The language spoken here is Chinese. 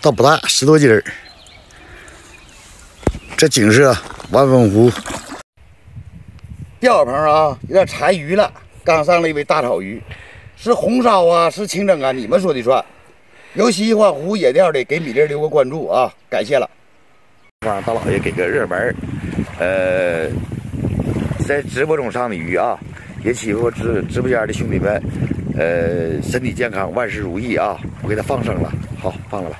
倒不大，十多斤儿。这景色，万峰湖。钓友朋友啊，有点馋鱼了，刚上了一尾大草鱼，是红烧啊，是清蒸啊，你们说的算。有喜欢湖野钓的，给米粒留个关注啊，感谢了。大老爷给个热门呃，在直播中上的鱼啊，也欺负直直播间的兄弟们，呃，身体健康，万事如意啊！我给他放生了，好，放了吧。